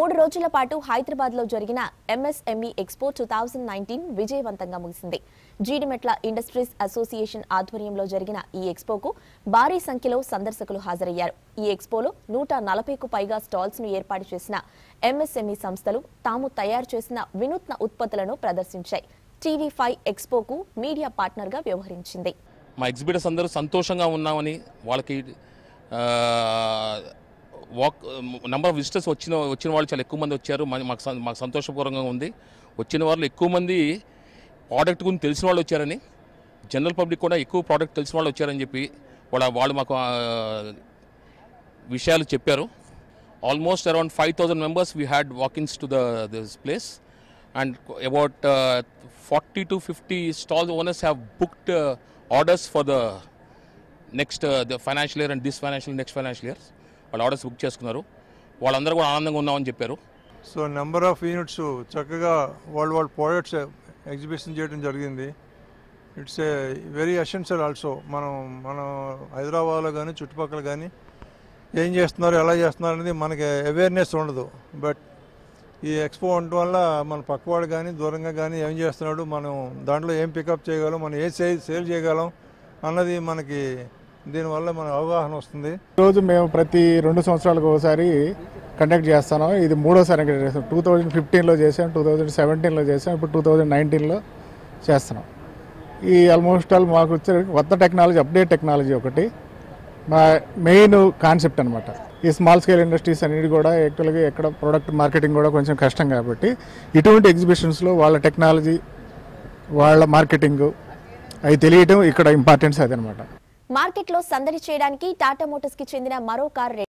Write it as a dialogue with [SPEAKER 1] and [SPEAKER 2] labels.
[SPEAKER 1] మూడు రోజుల పాటు హైదరాబాద్లో జరిగిన MSME expo two thousand nineteen విజయవంతంగా ముగిసింది. జీడిమెట్ల ఇండస్ట్రీస్ అసోసియేషన్ ఆధ్వర్యంలో జరిగిన ఈ ఎక్స్పోకు భారీ సంఖ్యలో సందర్శకులు హాజరయ్యారు. ఈ ఎక్స్పోలో నూట నలభైకు పైగా స్టాల్స్ను ఏర్పాటు చేసిన ఎంఎస్ఎంఈ సంస్థలు తాము తయారు చేసిన వినూత్న ఉత్పత్తులను ప్రదర్శించాయి. టీవీ ఫైవ్ ఎక్స్పోకు మీడియా పార్ట్నర్గా వ్యవహరించింది.
[SPEAKER 2] మా ఎగ్జిబిటర్స్ అందరూ సంతోషంగా ఉన్నామని వాళ్ళకి వాక్ నెంబర్ ఆఫ్ విజిటర్స్ వచ్చిన వచ్చిన వాళ్ళు చాలా ఎక్కువ మంది వచ్చారు. మాకు మాకు సంతోషపూర్వకంగా ఉంది. వచ్చిన వాళ్ళు ఎక్కువ మంది ప్రోడక్ట్ గురించి తెలిసిన వాళ్ళు వచ్చారని జనరల్ పబ్లిక్ కూడా ఎక్కువ ప్రోడక్ట్ తెలిసిన వాళ్ళు వచ్చారని చెప్పి వాళ్ళ వాళ్ళు మాకు విషయాలు చెప్పారు. Almost around five thousand members we had walkins to the this place and about forty to fifty stall owners have booked orders for the next the financial year and this financial next financial year వాళ్ళు orders book చేసుకున్నారు. వాళ్ళందరూ కూడా ఆనందంగా ఉన్నామని చెప్పారు.
[SPEAKER 3] So number of units చక్కగా world వాళ్ళ products exhibition చేయడం జరిగింది. It's a very essential also మనం మనం హైదరాబాద్లో కానీ చుట్టుపక్కల కానీ ఏం చేస్తున్నారు ఎలా చేస్తున్నారు అనేది మనకి అవేర్నెస్ ఉండదు. బట్ ఈ ఎక్స్పో ఉండటం వల్ల మన పక్కవాడు కానీ దూరంగా కానీ ఏం చేస్తున్నాడు మనం దాంట్లో ఏం పికప్ చేయగలం మనం ఏ సేల్ సేల్ చేయగలం అన్నది మనకి దీనివల్ల మన అవగాహన వస్తుంది.
[SPEAKER 4] రోజు మేము ప్రతి రెండు సంవత్సరాలకు ఒకసారి కండక్ట్ చేస్తున్నాం. ఇది మూడోసారి కండక్ట్ చేస్తాం టూ థౌజండ్ ఫిఫ్టీన్లో చేసాం టూ థౌజండ్ సెవెంటీన్లో చేసాం ఇప్పుడు టూ థౌజండ్ నైన్టీన్లో చేస్తున్నాం. ఈ ఆల్మోస్ట్ ఆల్ మాకు వచ్చే కొత్త టెక్నాలజీ అప్డేట్ టెక్నాలజీ ఒకటి. మా మెయిన్ కాన్సెప్ట్ అనమాట ఈ స్మాల్ స్కేల్ ఇండస్ట్రీస్ అనేది కూడా యాక్చువల్గా ఎక్కడ ప్రోడక్ట్ మార్కెటింగ్ కూడా కొంచెం కష్టం కాబట్టి ఇటువంటి ఎగ్జిబిషన్స్లో వాళ్ళ టెక్నాలజీ వాళ్ళ మార్కెటింగ్ అవి తెలియటం ఇక్కడ ఇంపార్టెన్స్ అదనమాట
[SPEAKER 1] మార్కెట్లో సందడి చేయడానికి టాటా మోటార్స్కి చెందిన మరో కారు